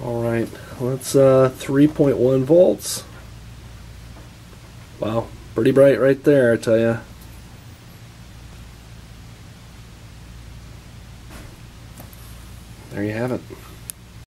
All right, that's uh, 3.1 volts. Wow, pretty bright right there, I tell you. There you have it.